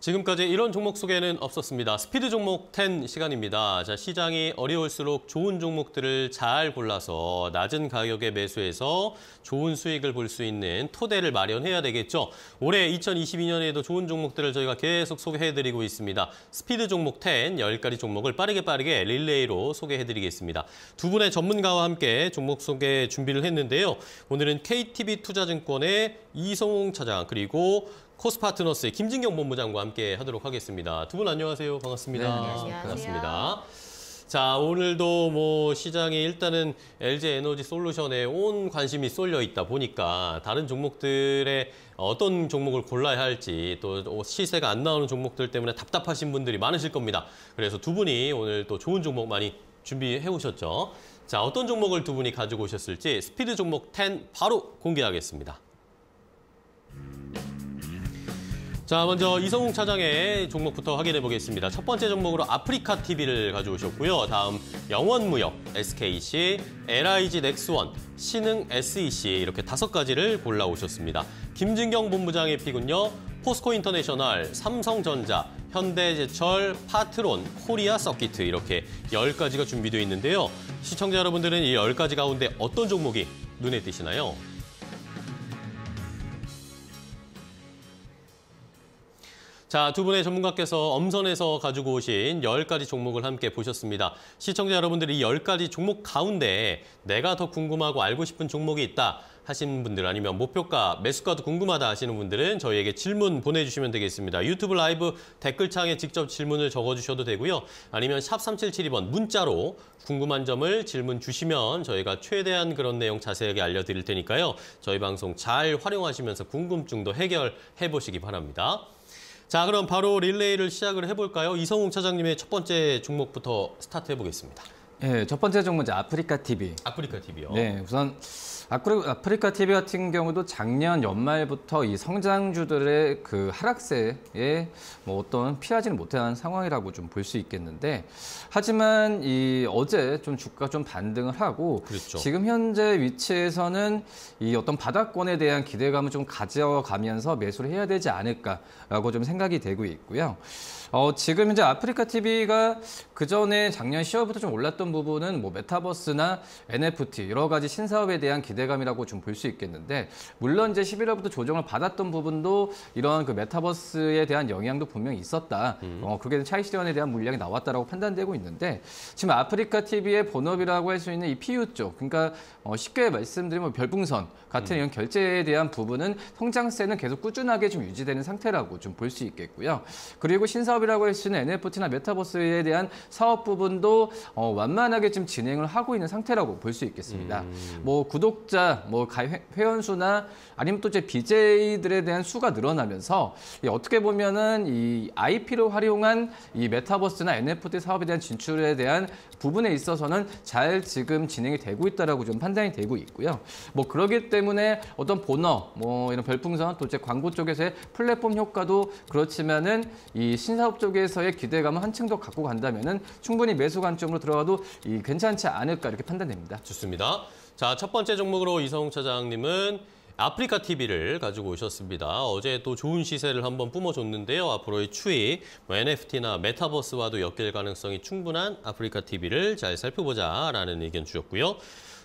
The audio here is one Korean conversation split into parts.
지금까지 이런 종목 소개는 없었습니다. 스피드 종목 10 시간입니다. 자, 시장이 어려울수록 좋은 종목들을 잘 골라서 낮은 가격에 매수해서 좋은 수익을 볼 수 있는 토대를 마련해야 되겠죠. 올해 2022년에도 좋은 종목들을 저희가 계속 소개해드리고 있습니다. 스피드 종목 10, 10가지 종목을 빠르게 빠르게 릴레이로 소개해드리겠습니다. 두 분의 전문가와 함께 종목 소개 준비를 했는데요. 오늘은 KTB 투자증권의 이성웅 차장 그리고 코스파트너스의 김진경 본부장과 함께 하도록 하겠습니다. 두 분 안녕하세요. 반갑습니다. 네, 안녕하세요. 반갑습니다. 자, 오늘도 뭐 시장이 일단은 LG 에너지 솔루션에 온 관심이 쏠려 있다 보니까 다른 종목들의 어떤 종목을 골라야 할지 또 시세가 안 나오는 종목들 때문에 답답하신 분들이 많으실 겁니다. 그래서 두 분이 오늘 또 좋은 종목 많이 준비해 오셨죠. 자, 어떤 종목을 두 분이 가지고 오셨을지 스피드 종목 10 바로 공개하겠습니다. 자, 먼저 이성웅 차장의 종목부터 확인해 보겠습니다. 첫 번째 종목으로 아프리카 TV를 가져오셨고요. 다음 영원무역, SKC, LIG 넥스원, 신흥 SEC 이렇게 다섯 가지를 골라오셨습니다. 김진경 본부장의 pick은요. 포스코 인터내셔널, 삼성전자, 현대제철, 파트론, 코리아 서키트 이렇게 열가지가 준비되어 있는데요. 시청자 여러분들은 이 열가지 가운데 어떤 종목이 눈에 띄시나요? 자, 두 분의 전문가께서 엄선해서 가지고 오신 10가지 종목을 함께 보셨습니다. 시청자 여러분들이 이 10가지 종목 가운데 내가 더 궁금하고 알고 싶은 종목이 있다 하시는 분들 아니면 목표가, 매수가도 궁금하다 하시는 분들은 저희에게 질문 보내주시면 되겠습니다. 유튜브 라이브 댓글창에 직접 질문을 적어주셔도 되고요. 아니면 샵 3772번 문자로 궁금한 점을 질문 주시면 저희가 최대한 그런 내용 자세하게 알려드릴 테니까요. 저희 방송 잘 활용하시면서 궁금증도 해결해 보시기 바랍니다. 자, 그럼 바로 릴레이를 시작을 해볼까요? 이성웅 차장님의 첫 번째 종목부터 스타트 해보겠습니다. 네, 첫 번째 종목 이제 아프리카 TV. 아프리카 TV요. 네, 우선 아프리카 TV 같은 경우도 작년 연말부터 이 성장주들의 그 하락세에 뭐 어떤 피하지는 못한 상황이라고 좀 볼 수 있겠는데 하지만 이 어제 좀 주가 좀 반등을 하고 그렇죠. 지금 현재 위치에서는 이 어떤 바닥권에 대한 기대감을 좀 가져가면서 매수를 해야 되지 않을까라고 좀 생각이 되고 있고요. 어, 지금 이제 아프리카 TV가 그 전에 작년 10월부터 좀 올랐던 부분은 뭐 메타버스나 NFT 여러 가지 신사업에 대한 기대감이라고 좀 볼 수 있겠는데 물론 이제 11월부터 조정을 받았던 부분도 이런 그 메타버스에 대한 영향도 분명히 있었다. 음. 어, 그게 차익 실현에 대한 물량이 나왔다라고 판단되고 있는데 지금 아프리카 TV의 본업이라고 할 수 있는 이 PU 쪽, 그러니까 어, 쉽게 말씀드리면 별풍선 같은 음. 이런 결제에 대한 부분은 성장세는 계속 꾸준하게 좀 유지되는 상태라고 좀 볼 수 있겠고요. 그리고 신사업 이라고 할 수 있는 NFT나 메타버스에 대한 사업 부분도 어, 완만하게 지금 진행을 하고 있는 상태라고 볼 수 있겠습니다. 음. 뭐 구독자, 뭐 가- 회- 회원 수나 아니면 또 이제 BJ들에 대한 수가 늘어나면서 이 어떻게 보면은 이 IP를 활용한 이 메타버스나 NFT 사업에 대한 진출에 대한 부분에 있어서는 잘 지금 진행이 되고 있다라고 좀 판단이 되고 있고요. 뭐 그러기 때문에 어떤 본업, 뭐 이런 별풍선 또 이제 광고 쪽에서의 플랫폼 효과도 그렇지만은 이 신사업 쪽에서의 기대감을 한층 더 갖고 간다면은 충분히 매수 관점으로 들어가도 이 괜찮지 않을까 이렇게 판단됩니다. 좋습니다. 자, 첫 번째 종목으로 이성웅 차장님은 아프리카 TV를 가지고 오셨습니다. 어제 또 좋은 시세를 한번 뿜어줬는데요. 앞으로의 추이, 뭐 NFT나 메타버스와도 엮일 가능성이 충분한 아프리카 TV를 잘 살펴보자라는 의견 주셨고요.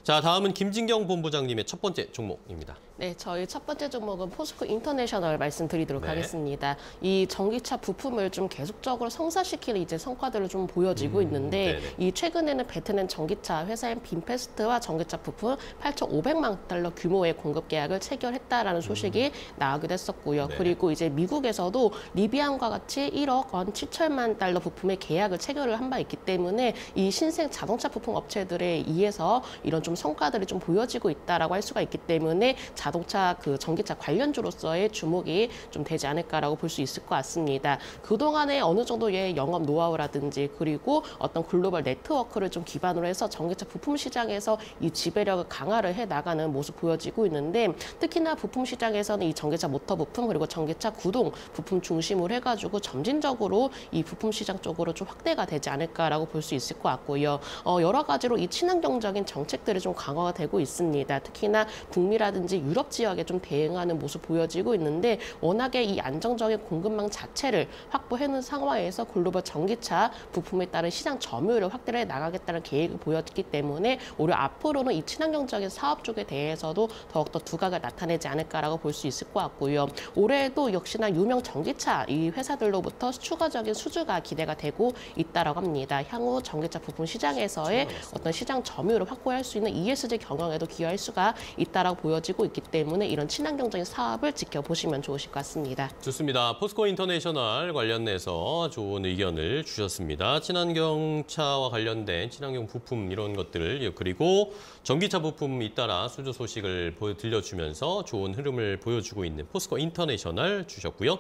자, 다음은 김진경 본부장님의 첫 번째 종목입니다. 네, 저희 첫 번째 종목은 포스코 인터내셔널 말씀드리도록 네. 하겠습니다. 이 전기차 부품을 좀 계속적으로 성사시키는 이제 성과들을 좀 보여지고 있는데 음, 네네. 이 최근에는 베트남 전기차 회사인 빈패스트와 전기차 부품 8,500만 달러 규모의 공급 계약을 체결했다라는 소식이 나오기도 했었고요. 음. 네. 그리고 이제 미국에서도 리비안과 같이 1억 원 7천만 달러 부품의 계약을 체결을 한 바 있기 때문에 이 신생 자동차 부품 업체들에 의해서 이런 좀 성과들이 좀 보여지고 있다라고 할 수가 있기 때문에 자동차 그 전기차 관련주로서의 주목이 좀 되지 않을까라고 볼 수 있을 것 같습니다. 그동안에 어느 정도의 영업 노하우라든지 그리고 어떤 글로벌 네트워크를 좀 기반으로 해서 전기차 부품 시장에서 이 지배력을 강화를 해 나가는 모습 보여지고 있는데 특히나 부품 시장에서는 이 전기차 모터 부품 그리고 전기차 구동 부품 중심으로 해가지고 점진적으로 이 부품 시장 쪽으로 좀 확대가 되지 않을까라고 볼 수 있을 것 같고요. 어, 여러 가지로 이 친환경적인 정책들을 좀 강화가 되고 있습니다. 특히나 북미라든지 유럽 지역에 좀 대응하는 모습 보여지고 있는데 워낙에 이 안정적인 공급망 자체를 확보해놓은 상황에서 글로벌 전기차 부품에 따른 시장 점유율을 확대해 나가겠다는 계획을 보였기 때문에 오히려 앞으로는 이 친환경적인 사업 쪽에 대해서도 더욱더 두각을 나타내지 않을까라고 볼 수 있을 것 같고요. 올해에도 역시나 유명 전기차 이 회사들로부터 추가적인 수주가 기대가 되고 있다라고 합니다. 향후 전기차 부품 시장에서의 어떤 시장 점유율을 확보할 수 있는 ESG 경영에도 기여할 수가 있다라고 보여지고 있기 때문에 이런 친환경적인 사업을 지켜보시면 좋으실 것 같습니다. 좋습니다. 포스코 인터내셔널 관련해서 좋은 의견을 주셨습니다. 친환경차와 관련된 친환경 부품 이런 것들을 그리고 전기차 부품 잇따라 수주 소식을 들려주면서 좋은 흐름을 보여주고 있는 포스코 인터내셔널 주셨고요.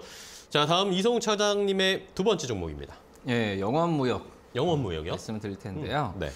자, 다음 이성욱 차장님의 두 번째 종목입니다. 예, 영업무역 영업무역이요. 말씀을 드릴 텐데요. 네.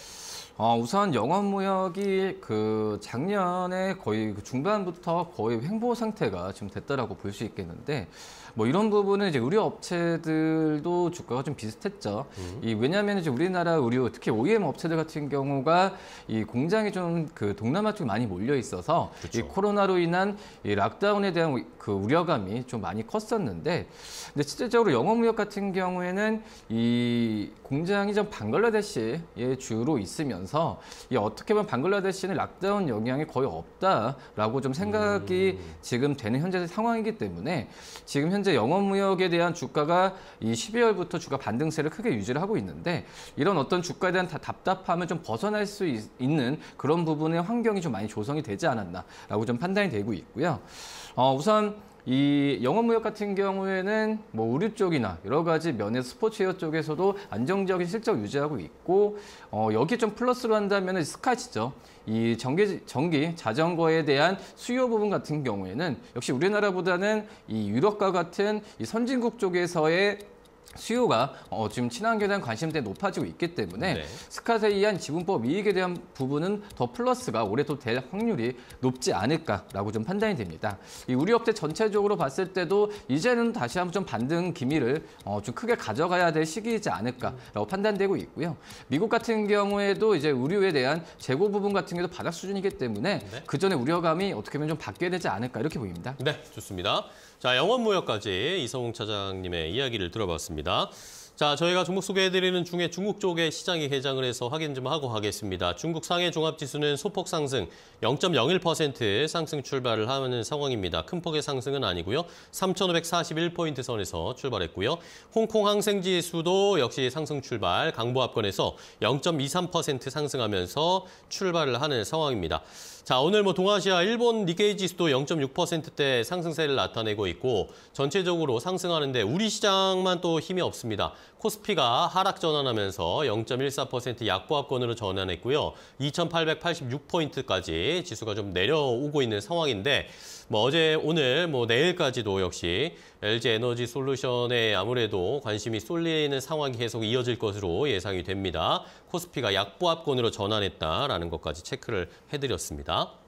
어, 우선 영업 무역이 그 작년에 거의 그 중반부터 거의 횡보 상태가 지금 됐다라고 볼 수 있겠는데 뭐 이런 부분은 이제 의류 업체들도 주가가 좀 비슷했죠. 이 왜냐하면 이제 우리나라 의류 특히 OEM 업체들 같은 경우가 이 공장이 좀 그 동남아 쪽에 많이 몰려 있어서 이 코로나로 인한 이 락다운에 대한 그 우려감이 좀 많이 컸었는데 근데 실제적으로 영업무역 같은 경우에는 이 공장이 좀 방글라데시에 주로 있으면서 이 어떻게 보면 방글라데시는 락다운 영향이 거의 없다라고 좀 생각이 지금 되는 현재 상황이기 때문에 지금 현재 영업무역에 대한 주가가 이 12월부터 주가 반등세를 크게 유지를 하고 있는데 이런 어떤 주가에 대한 다- 답답함을 좀 벗어날 수 있, 는 그런 부분의 환경이 좀 많이 조성이 되지 않았나라고 좀 판단이 되고 있고요. 어, 우선 이 영업무역 같은 경우에는 뭐 의류 쪽이나 여러 가지 면에서 스포츠웨어 쪽에서도 안정적인 실적 유지하고 있고 어, 여기에 좀 플러스로 한다면 스카치죠. 이 전기, 전기 자전거에 대한 수요 부분 같은 경우에는 역시 우리나라보다는 이 유럽과 같은 이 선진국 쪽에서의 수요가 어, 지금 친환경에 대한 관심대가 높아지고 있기 때문에 네. 스카트에 의한 지분법 이익에 대한 부분은 더 플러스가 올해 또 될 확률이 높지 않을까라고 좀 판단이 됩니다. 이 우리 업체 전체적으로 봤을 때도 이제는 다시 한번 좀 반등 기미를 어, 좀 크게 가져가야 될 시기이지 않을까라고 판단되고 있고요. 미국 같은 경우에도 이제 의류에 대한 재고 부분 같은 경우도 바닥 수준이기 때문에 네. 그 전에 우려감이 어떻게 보면 좀 바뀌어야 되지 않을까 이렇게 보입니다. 네, 좋습니다. 자, 영업무역까지 이성웅 차장님의 이야기를 들어봤습니다. 자, 저희가 종목 소개해드리는 중에 중국 쪽에 시장이 개장을 해서 확인 좀 하고 가겠습니다. 중국 상해 종합지수는 소폭 상승 0.01% 상승 출발을 하는 상황입니다. 큰 폭의 상승은 아니고요. 3,541포인트 선에서 출발했고요. 홍콩 항생지수도 역시 상승 출발 강보합권에서 0.23% 상승하면서 출발을 하는 상황입니다. 자, 오늘 뭐 동아시아 일본 니케이 지수도 0.6%대 상승세를 나타내고 있고 전체적으로 상승하는데 우리 시장만 또 힘이 없습니다. 코스피가 하락 전환하면서 0.14% 약보합권으로 전환했고요. 2,886포인트까지 지수가 좀 내려오고 있는 상황인데 뭐 어제 오늘 뭐 내일까지도 역시 LG 에너지 솔루션에 아무래도 관심이 쏠리는 상황이 계속 이어질 것으로 예상이 됩니다. 코스피가 약보합권으로 전환했다라는 것까지 체크를 해드렸습니다.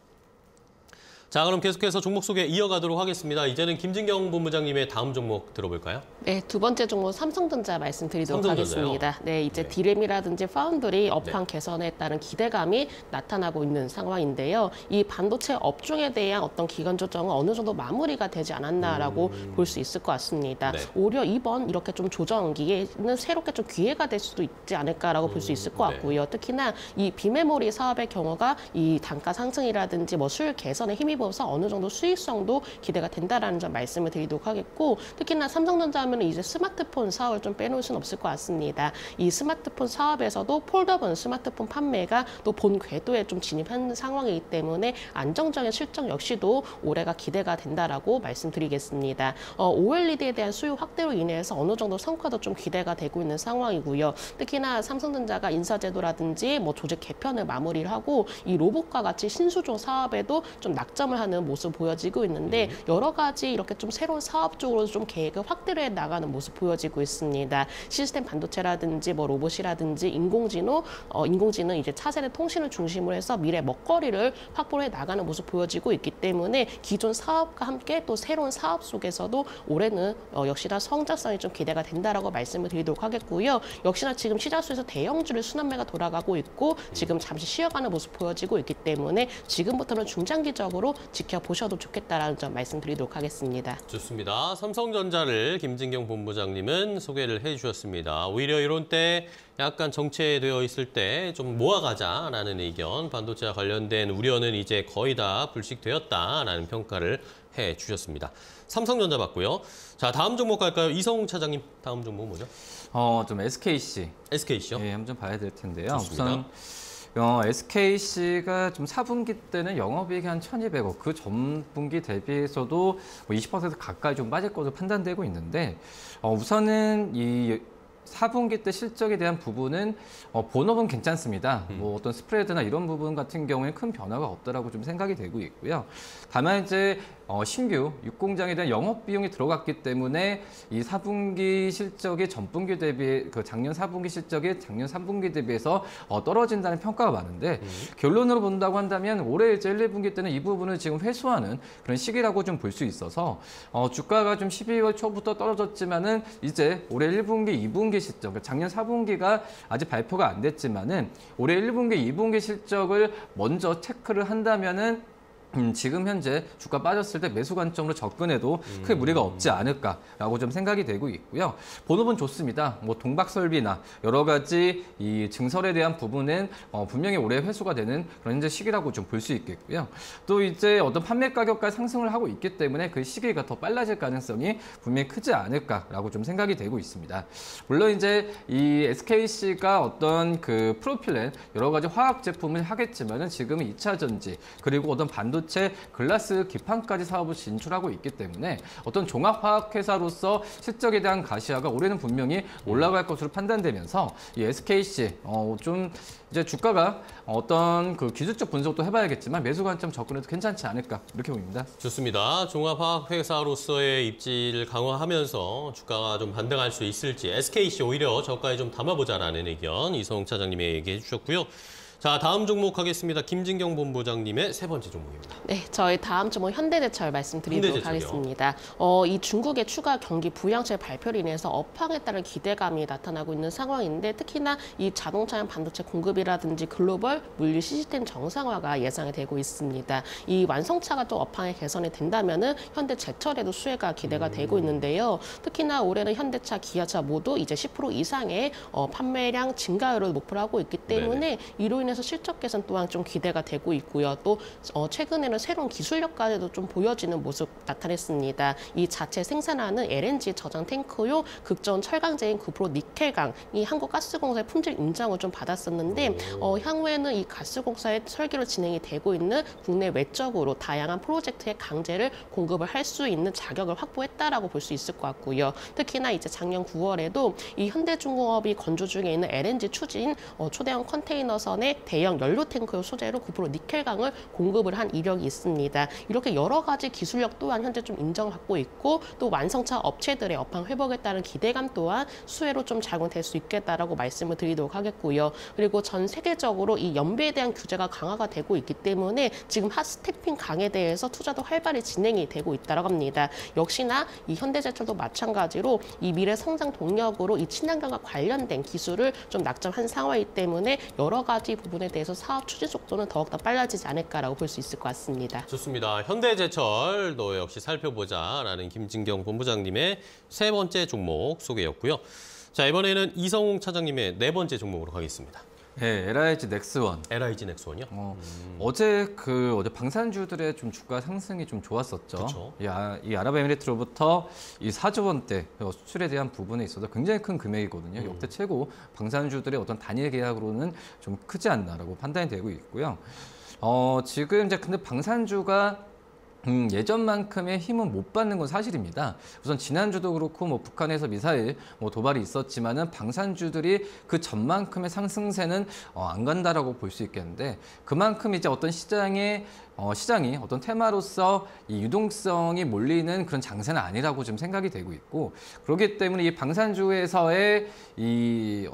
자, 그럼 계속해서 종목 소개 이어가도록 하겠습니다. 이제는 김진경 본부장님의 다음 종목 들어볼까요? 네, 두 번째 종목 삼성전자 말씀드리도록 삼성전자요? 하겠습니다. 네, 이제 네. 디램이라든지 파운드리 업황 네. 개선에 따른 기대감이 나타나고 있는 상황인데요. 이 반도체 업종에 대한 어떤 기간 조정은 어느 정도 마무리가 되지 않았나라고 볼수 있을 것 같습니다. 음. 네. 오히려 이번 이렇게 좀 조정기에는 새롭게 좀 기회가 될 수도 있지 않을까라고 볼수 있을 것 네. 같고요. 특히나 이 비메모리 사업의 경우가 이 단가 상승이라든지 뭐 수율 개선에 힘입 어서 어느 정도 수익성도 기대가 된다라는 점 말씀을 드리도록 하겠고 특히나 삼성전자 하면 이제 스마트폰 사업을 좀 빼놓을 수는 없을 것 같습니다. 이 스마트폰 사업에서도 폴더본 스마트폰 판매가 또 본 궤도에 좀 진입한 상황이기 때문에 안정적인 실적 역시도 올해가 기대가 된다라고 말씀드리겠습니다. 어, OLED에 대한 수요 확대로 인해서 어느 정도 성과도 좀 기대가 되고 있는 상황이고요. 특히나 삼성전자가 인사제도라든지 뭐 조직 개편을 마무리를 하고 이 로봇과 같이 신수종 사업에도 좀 낙점을 독점을 하는 모습 보여지고 있는데 여러 가지 이렇게 좀 새로운 사업 쪽으로 좀 계획을 확대를 해 나가는 모습 보여지고 있습니다. 시스템 반도체라든지 뭐 로봇이라든지 인공지능, 어, 인공지능 이제 차세대 통신을 중심으로 해서 미래 먹거리를 확보해 나가는 모습 보여지고 있기 때문에 기존 사업과 함께 또 새로운 사업 속에서도 올해는 어, 역시나 성장성이 좀 기대가 된다라고 말씀을 드리도록 하겠고요. 역시나 지금 시장 속에서 대형주를 순환매가 돌아가고 있고 지금 잠시 쉬어가는 모습 보여지고 있기 때문에 지금부터는 중장기적으로 지켜보셔도 좋겠다라는 점 말씀드리도록 하겠습니다. 좋습니다. 삼성전자를 김진경 본부장님은 소개를 해주셨습니다. 오히려 이런 때 약간 정체되어 있을 때 좀 모아가자라는 의견, 반도체와 관련된 우려는 이제 거의 다 불식되었다라는 평가를 해주셨습니다. 삼성전자 봤고요. 자, 다음 종목 갈까요? 이성웅 차장님, 다음 종목 뭐죠? 어, 좀 SKC SKC요? 예, 한번 좀 봐야 될 텐데요. 좋습니다. 우선 어, SKC가 좀 4분기 때는 영업이익이 한 1,200억, 그 전분기 대비해서도 뭐 20% 가까이 좀 빠질 것으로 판단되고 있는데 어, 우선은 이 4분기 때 실적에 대한 부분은 어, 본업은 괜찮습니다. 뭐 어떤 스프레드나 이런 부분 같은 경우에는 큰 변화가 없다라고 좀 생각이 되고 있고요. 다만 이제 어, 신규 육공장에 대한 영업 비용이 들어갔기 때문에 이 4분기 실적이 전분기 대비 그 작년 4분기 실적이 작년 3분기 대비해서 어, 떨어진다는 평가가 많은데 결론으로 본다고 한다면 올해 이제 1, 2분기 때는 이 부분을 지금 회수하는 그런 시기라고 좀 볼 수 있어서 어, 주가가 좀 12월 초부터 떨어졌지만은 이제 올해 1분기, 2분기 실적, 그러니까 작년 4분기가 아직 발표가 안 됐지만은 올해 1분기, 2분기 실적을 먼저 체크를 한다면은 음, 지금 현재 주가 빠졌을 때 매수 관점으로 접근해도 크게 무리가 없지 않을까라고 좀 생각이 되고 있고요. 본업은 좋습니다. 뭐 동박설비나 여러 가지 이 증설에 대한 부분은 어, 분명히 올해 회수가 되는 그런 현재 시기라고 좀 볼 수 있겠고요. 또 이제 어떤 판매 가격까지 상승을 하고 있기 때문에 그 시기가 더 빨라질 가능성이 분명히 크지 않을까라고 좀 생각이 되고 있습니다. 물론 이제 이 SKC가 어떤 그 프로필렌 여러 가지 화학 제품을 하겠지만은 지금은 2차 전지 그리고 어떤 반도체 글라스 기판까지 사업을 진출하고 있기 때문에 어떤 종합 화학 회사로서 실적에 대한 가시화가 올해는 분명히 올라갈 것으로 판단되면서 이 SKC 어 좀 이제 주가가 어떤 그 기술적 분석도 해봐야겠지만 매수 관점 접근해도 괜찮지 않을까 이렇게 보입니다. 좋습니다. 종합화학회사로서의 입지를 강화하면서 주가가 좀 반등할 수 있을지 SKC 오히려 저가에 좀 담아보자라는 의견 이성웅 차장님이 얘기해 주셨고요. 자, 다음 종목 하겠습니다. 김진경 본부장님의 세 번째 종목입니다. 네, 저희 다음 주뭐 현대제철 말씀드리도록 현대제철이요. 하겠습니다. 어, 이 중국의 추가 경기 부양책 발표로 인해서 업황에 따른 기대감이 나타나고 있는 상황인데 특히나 이 자동차용 반도체 공급이라든지 글로벌 물류 시스템 정상화가 예상이 되고 있습니다. 이 완성차가 또 업황의 개선이 된다면은 현대제철에도 수혜가 기대가 음. 되고 있는데요. 특히나 올해는 현대차, 기아차 모두 이제 10% 이상의 어, 판매량 증가율을 목표로 하고 있기 때문에 이로 인해 서 실적 개선 또한 좀 기대가 되고 있고요. 또 어, 최근에는 새로운 기술력까지도 좀 보여지는 모습 나타냈습니다. 이 자체 생산하는 LNG 저장 탱크용 극전 철강제인 9% 니켈강이 한국가스공사의 품질 인정을 좀 받았었는데 어, 향후에는 이 가스공사의 설계로 진행이 되고 있는 국내 외적으로 다양한 프로젝트의 강제를 공급을 할 수 있는 자격을 확보했다라고 볼 수 있을 것 같고요. 특히나 이제 작년 9월에도 이 현대중공업이 건조 중에 있는 LNG 추진 어, 초대형 컨테이너선의 대형 연료 탱크용 소재로 9% 니켈강을 공급을 한 이력이 있습니다. 이렇게 여러 가지 기술력 또한 현재 좀 인정받고 있고 또 완성차 업체들의 업황 회복에 따른 기대감 또한 수혜로 좀 작용될 수 있겠다라고 말씀을 드리도록 하겠고요. 그리고 전 세계적으로 이 연비에 대한 규제가 강화가 되고 있기 때문에 지금 핫스태핑 강에 대해서 투자도 활발히 진행이 되고 있다고 합니다. 역시나 이 현대제철도 마찬가지로 이 미래 성장 동력으로 이 친환경과 관련된 기술을 좀 낙점한 상황이기 때문에 여러 가지 부분에 대해서 사업 추진 속도는 더욱더 빨라지지 않을까라고 볼 수 있을 것 같습니다. 좋습니다. 현대제철도 역시 살펴보자라는 김진경 본부장님의 세 번째 종목 소개였고요. 자, 이번에는 이성웅 차장님의 네 번째 종목으로 가겠습니다. 네, LIG 넥스원. LIG 넥스원이요? 어, 어제 그 어제 방산주들의 좀 주가 상승이 좀 좋았었죠. 그쵸. 이, 아, 이 아랍에미리트로부터 이 4조 원대 수출에 대한 부분에 있어서 굉장히 큰 금액이거든요. 역대 최고 방산주들의 어떤 단일 계약으로는 좀 크지 않나라고 판단이 되고 있고요. 어, 지금 이제 근데 방산주가 음, 예전만큼의 힘은 못 받는 건 사실입니다. 우선 지난주도 그렇고 뭐 북한에서 미사일 뭐 도발이 있었지만은 방산주들이 그 전만큼의 상승세는 어, 안 간다라고 볼 수 있겠는데 그만큼 이제 어떤 시장의 어, 시장이 어떤 테마로서 이 유동성이 몰리는 그런 장세는 아니라고 좀 생각이 되고 있고 그렇기 때문에 이 방산주에서의 이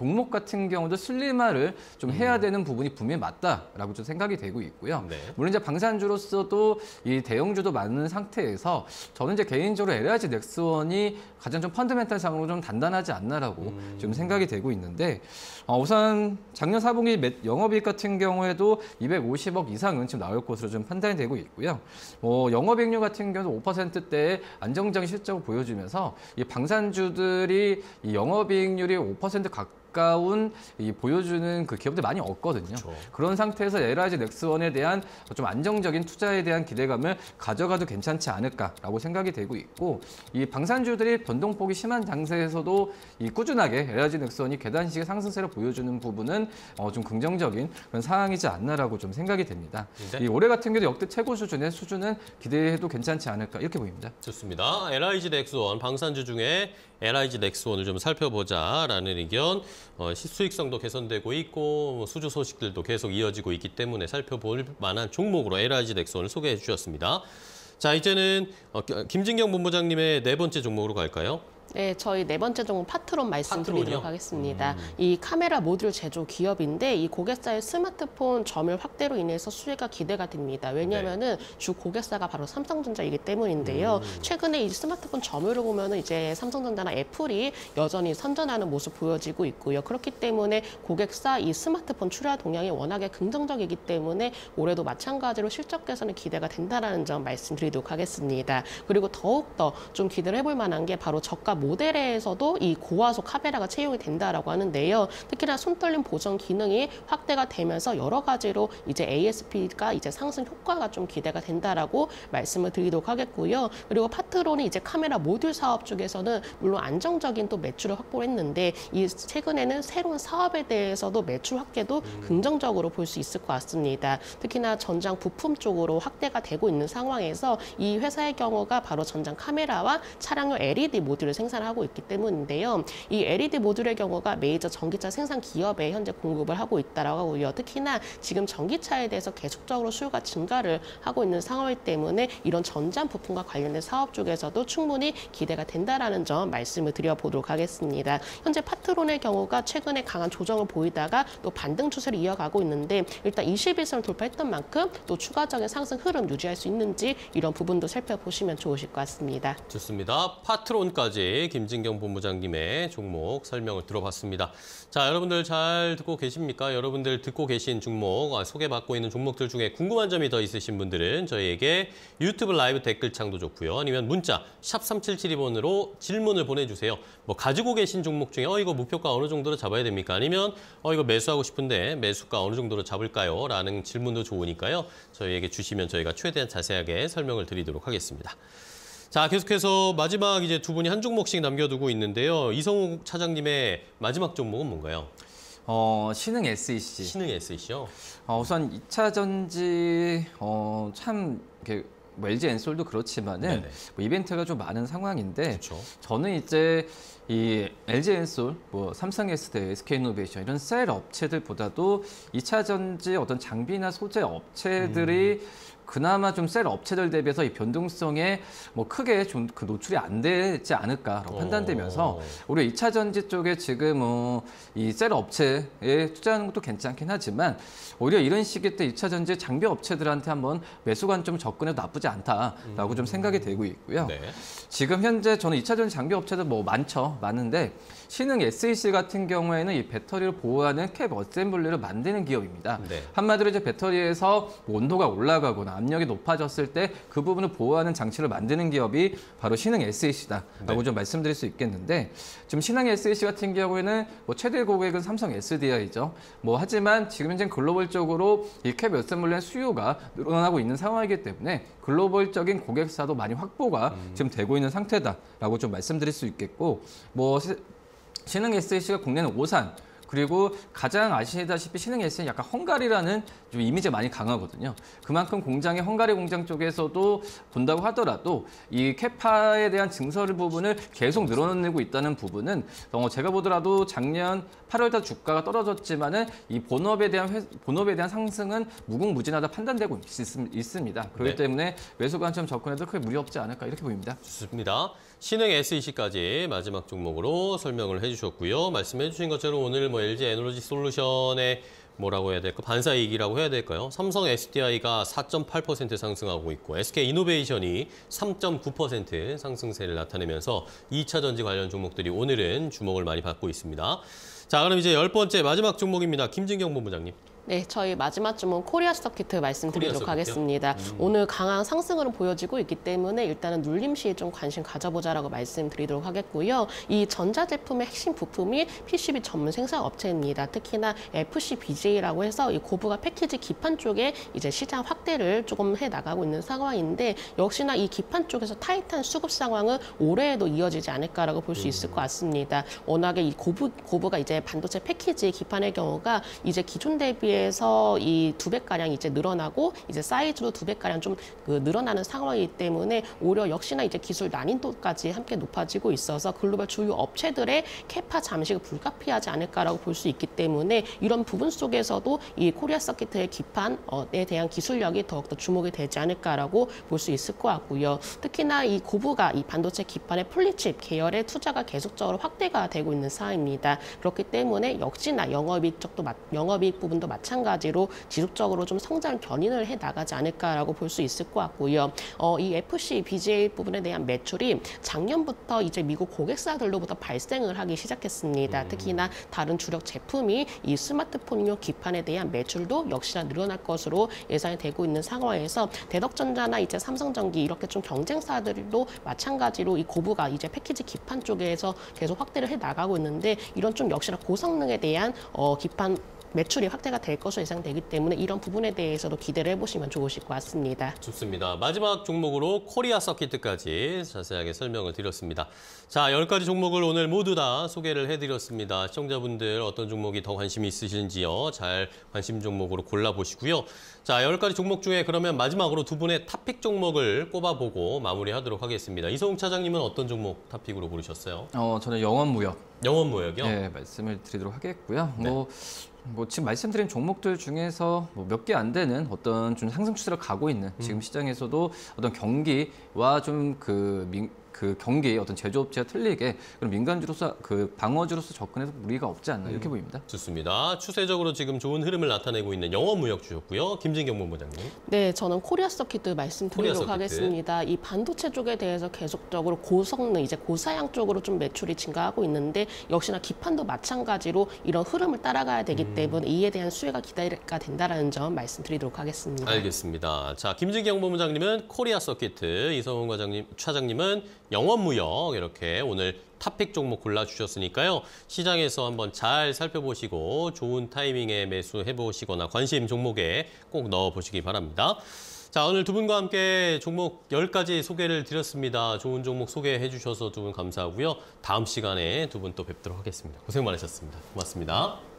종목 같은 경우도 슬림화를 좀 해야 되는 부분이 분명히 맞다라고 좀 생각이 되고 있고요. 네. 물론 이제 방산주로서도 이 대형주도 많은 상태에서 저는 이제 개인적으로 LRG 넥스원이 가장 좀 펀더멘탈상으로 좀 단단하지 않나라고 좀 생각이 되고 있는데 어, 우선 작년 4분기 매- 영업이익 같은 경우에도 250억 이상은 지금 나올 것으로 좀 판단이 되고 있고요. 뭐 영업이익률 같은 경우도 5%대의 안정적인 실적을 보여주면서 이 방산주들이 이 영업이익률이 5% 가까운 이 보여주는 그 기업들 많이 없거든요. 그렇죠. 그런 상태에서 LRG 넥스원에 대한 좀 안정적인 투자에 대한 기대감을 가져가도 괜찮지 않을까라고 생각이 되고 있고 이 방산주들이 변동폭이 심한 장세에서도 이 꾸준하게 LRG 넥스원이 계단식의 상승세를 보여주는 부분은 어, 좀 긍정적인 그런 상황이지 않나라고 좀 생각이 됩니다. 네. 이 올해 같은 경우도 역대 최고 수준의 수준은 기대해도 괜찮지 않을까 이렇게 보입니다. 좋습니다. LIG 넥스원 방산주 중에 LIG 넥스원을 좀 살펴보자라는 의견. 어, 시- 수익성도 개선되고 있고 뭐 수주 소식들도 계속 이어지고 있기 때문에 살펴볼 만한 종목으로 LIG 넥스원을 소개해 주셨습니다. 자 이제는 어, 김진경 본부장님의 네 번째 종목으로 갈까요? 네, 저희 네 번째 종목 파트론 말씀드리도록 파트론이요? 하겠습니다. 이 카메라 모듈 제조 기업인데 이 고객사의 스마트폰 점유율 확대로 인해서 수혜가 기대가 됩니다. 왜냐하면은 주 고객사가 바로 삼성전자이기 때문인데요. 최근에 이 스마트폰 점유율을 보면은 이제 삼성전자나 애플이 여전히 선전하는 모습 보여지고 있고요. 그렇기 때문에 고객사 이 스마트폰 출하 동향이 워낙에 긍정적이기 때문에 올해도 마찬가지로 실적 개선이 기대가 된다라는 점 말씀드리도록 하겠습니다. 그리고 더욱 더 좀 기대를 해볼 만한 게 바로 저가 모델에서도 이 고화소 카메라가 채용이 된다라고 하는데요. 특히나 손떨림 보정 기능이 확대가 되면서 여러 가지로 이제 ASP가 이제 상승 효과가 좀 기대가 된다라고 말씀을 드리도록 하겠고요. 그리고 파트론이 이제 카메라 모듈 사업 쪽에서는 물론 안정적인 또 매출을 확보했는데 이 최근에는 새로운 사업에 대해서도 매출 확대도 긍정적으로 볼 수 있을 것 같습니다. 특히나 전장 부품 쪽으로 확대가 되고 있는 상황에서 이 회사의 경우가 바로 전장 카메라와 차량용 LED 모듈을 생산 하고 있기 때문인데요. 이 LED 모듈의 경우가 메이저 전기차 생산 기업에 현재 공급을 하고 있다라고 하고요. 특히나 지금 전기차에 대해서 계속적으로 수요가 증가를 하고 있는 상황이기 때문에 이런 전장 부품과 관련된 사업 쪽에서도 충분히 기대가 된다라는 점 말씀을 드려보도록 하겠습니다. 현재 파트론의 경우가 최근에 강한 조정을 보이다가 또 반등 추세를 이어가고 있는데 일단 21선을 돌파했던 만큼 또 추가적인 상승 흐름 유지할 수 있는지 이런 부분도 살펴보시면 좋으실 것 같습니다. 좋습니다. 파트론까지 김진경 본부장님의 종목 설명을 들어봤습니다. 자, 여러분들 잘 듣고 계십니까? 여러분들 듣고 계신 종목, 아, 소개받고 있는 종목들 중에 궁금한 점이 더 있으신 분들은 저희에게 유튜브 라이브 댓글창도 좋고요. 아니면 문자 샵 3772번으로 질문을 보내주세요. 뭐 가지고 계신 종목 중에 어 이거 목표가 어느 정도로 잡아야 됩니까? 아니면 어 이거 매수하고 싶은데 매수가 어느 정도로 잡을까요? 라는 질문도 좋으니까요. 저희에게 주시면 저희가 최대한 자세하게 설명을 드리도록 하겠습니다. 자, 계속해서 마지막 이제 두 분이 한 종목씩 남겨두고 있는데요. 이성욱 차장님의 마지막 종목은 뭔가요? 어, 신흥 SEC. 신흥 SEC요. 어, 우선 2차 전지 어, 참 이렇게 뭐 LG 엔솔도 그렇지만은. 뭐 이벤트가 좀 많은 상황인데 그렇죠. 저는 이제 이 LG 엔솔, 뭐 삼성 S대, SK이노베이션 이런 셀 업체들보다도 2차 전지 어떤 장비나 소재 업체들이 그나마 좀 셀 업체들 대비해서 이 변동성에 뭐 크게 좀 그 노출이 안 되지 않을까라고 어. 판단되면서 우리 2차 전지 쪽에 지금 뭐 이 셀 업체에 투자하는 것도 괜찮긴 하지만 오히려 이런 시기 때 2차 전지 장비 업체들한테 한번 매수 관점 접근해도 나쁘지 않다라고 좀 생각이 되고 있고요. 네. 지금 현재 저는 2차 전지 장비 업체들 뭐 많죠. 많은데 신흥 SEC 같은 경우에는 이 배터리를 보호하는 캡 어셈블리를 만드는 기업입니다. 네. 한마디로 이제 배터리에서 뭐 온도가 올라가거나 압력이 높아졌을 때 그 부분을 보호하는 장치를 만드는 기업이 바로 신흥 SEC다라고 네. 좀 말씀드릴 수 있겠는데 지금 신흥 SEC 같은 경우에는 뭐 최대 고객은 삼성 SDI죠. 뭐 하지만 지금 현재 글로벌적으로 이캡 어셈블리의 수요가 늘어나고 있는 상황이기 때문에 글로벌적인 고객사도 많이 확보가 지금 되고 있는 상태다라고 좀 말씀드릴 수 있겠고 뭐 시- 신흥 SEC가 국내는 오산 그리고 가장 아시다시피 신흥 S는 약간 헝가리라는 좀 이미지가 많이 강하거든요. 그만큼 공장의 헝가리 공장 쪽에서도 본다고 하더라도 이 캐파에 대한 증설 부분을 계속 늘어내고 있다는 부분은 어, 제가 보더라도 작년 8월달 주가가 떨어졌지만은 이 본업에 대한 회- 본업에 대한 상승은 무궁무진하다 판단되고 있, 있습니다. 그렇기 네. 때문에 매수 관점 접근해도 크게 무리 없지 않을까 이렇게 보입니다. 좋습니다. 신흥 SEC까지 마지막 종목으로 설명을 해주셨고요. 말씀해주신 것처럼 오늘 뭐 LG 에너지 솔루션의 뭐라고 해야 될까? 반사이익이라고 해야 될까요? 삼성 SDI가 4.8% 상승하고 있고 SK 이노베이션이 3.9% 상승세를 나타내면서 2차 전지 관련 종목들이 오늘은 주목을 많이 받고 있습니다. 자, 그럼 이제 열 번째 마지막 종목입니다. 김진경 본부장님. 네, 저희 마지막 종목 코리아 서키트 말씀드리도록 코리아? 하겠습니다. 오늘 강한 상승으로 보여지고 있기 때문에 일단은 눌림 시에 좀 관심 가져보자라고 말씀드리도록 하겠고요. 이 전자제품의 핵심 부품인 PCB 전문 생산 업체입니다. 특히나 FCBGA라고 해서 이 고부가 패키지 기판 쪽에 이제 시장 확대를 조금 해 나가고 있는 상황인데 역시나 이 기판 쪽에서 tight한 수급 상황은 올해에도 이어지지 않을까라고 볼수 있을 것 같습니다. 워낙에 이 고부 고부가 이제 반도체 패키지 기판의 경우가 이제 기존 대비 해서 이 두 배 가량 이제 늘어나고 이제 사이즈도 두배 가량 좀 그 늘어나는 상황이기 때문에 오히려 역시나 이제 기술 난이도까지 함께 높아지고 있어서 글로벌 주요 업체들의 capa 잠식은 불가피하지 않을까라고 볼 수 있기 때문에 이런 부분 속에서도 이 코리아 서키트의 기판에 대한 기술력이 더욱더 주목이 되지 않을까라고 볼 수 있을 것 같고요. 특히나 이 고부가 이 반도체 기판의 flip chip 계열의 투자가 계속적으로 확대가 되고 있는 상황입니다. 그렇기 때문에 역시나 영업이익 쪽도 마- 영업이익 부분도 마찬가지 로 지속적으로 좀 성장 견인을 해 나가지 않을까라고 볼 수 있을 것 같고요. 어, 이 FC BJ 부분에 대한 매출이 작년부터 이제 미국 고객사들로부터 발생을 하기 시작했습니다. 특히나 다른 주력 제품이 이 스마트폰용 기판에 대한 매출도 역시나 늘어날 것으로 예상이 되고 있는 상황에서 대덕전자나 이제 삼성전기 이렇게 좀 경쟁사들도 마찬가지로 이 고부가 이제 패키지 기판 쪽에서 계속 확대를 해 나가고 있는데 이런 좀 역시나 고성능에 대한 어, 기판 매출이 확대가 될 것으로 예상되기 때문에 이런 부분에 대해서도 기대를 해보시면 좋으실 것 같습니다. 좋습니다. 마지막 종목으로 코리아 서키트까지 자세하게 설명을 드렸습니다. 자, 10가지 종목을 오늘 모두 다 소개를 해드렸습니다. 시청자분들 어떤 종목이 더 관심이 있으신지요? 잘 관심 종목으로 골라보시고요. 자, 10가지 종목 중에 그러면 마지막으로 두 분의 top pick 종목을 꼽아보고 마무리하도록 하겠습니다. 이성웅 차장님은 어떤 종목 top pick으로 고르셨어요? 어, 저는 영원무역 영원무역이요? 네, 말씀을 드리도록 하겠고요. 네. 뭐, 뭐 지금 말씀드린 종목들 중에서 뭐 몇 개 안 되는 어떤 좀 상승 추세를 가고 있는 음. 지금 시장에서도 어떤 경기와 좀그 그 경기 어떤 제조업체와 틀리게 그런 민감주로서 그 방어주로서 접근해서 무리가 없지 않나 음. 이렇게 보입니다. 좋습니다. 추세적으로 지금 좋은 흐름을 나타내고 있는 영원무역 주셨고요. 김진경 본부장님. 네, 저는 코리아써키트 말씀드리도록 코리아써키트. 하겠습니다. 이 반도체 쪽에 대해서 계속적으로 고성능, 이제 고사양 쪽으로 좀 매출이 증가하고 있는데 역시나 기판도 마찬가지로 이런 흐름을 따라가야 되기 음. 때문에 이에 대한 수혜가 기대가 된다라는 점 말씀드리도록 하겠습니다. 알겠습니다. 자, 김진경 본부장님은 코리아써키트, 이성훈 과장님, 차장님은 영원무역 이렇게 오늘 top pick 종목 골라주셨으니까요. 시장에서 한번 잘 살펴보시고 좋은 타이밍에 매수해보시거나 관심 종목에 꼭 넣어보시기 바랍니다. 자, 오늘 두 분과 함께 종목 10가지 소개를 드렸습니다. 좋은 종목 소개해 주셔서 두 분 감사하고요. 다음 시간에 두 분 또 뵙도록 하겠습니다. 고생 많으셨습니다. 고맙습니다.